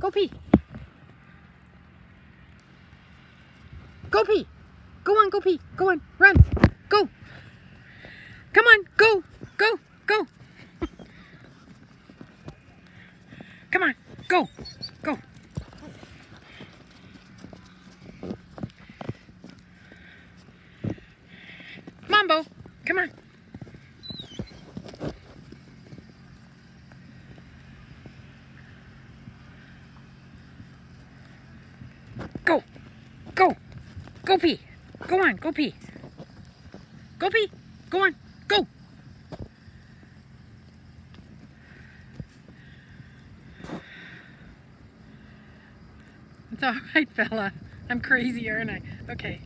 Go pee. Go pee. Go on, go pee. Go on, run. Go. Come on, go, go, go. Come on, go, go. Mambo, come on. Go, go, go pee. Go on, go pee. Go pee. Go on, go. It's all right, fella. I'm crazy, aren't I? Okay.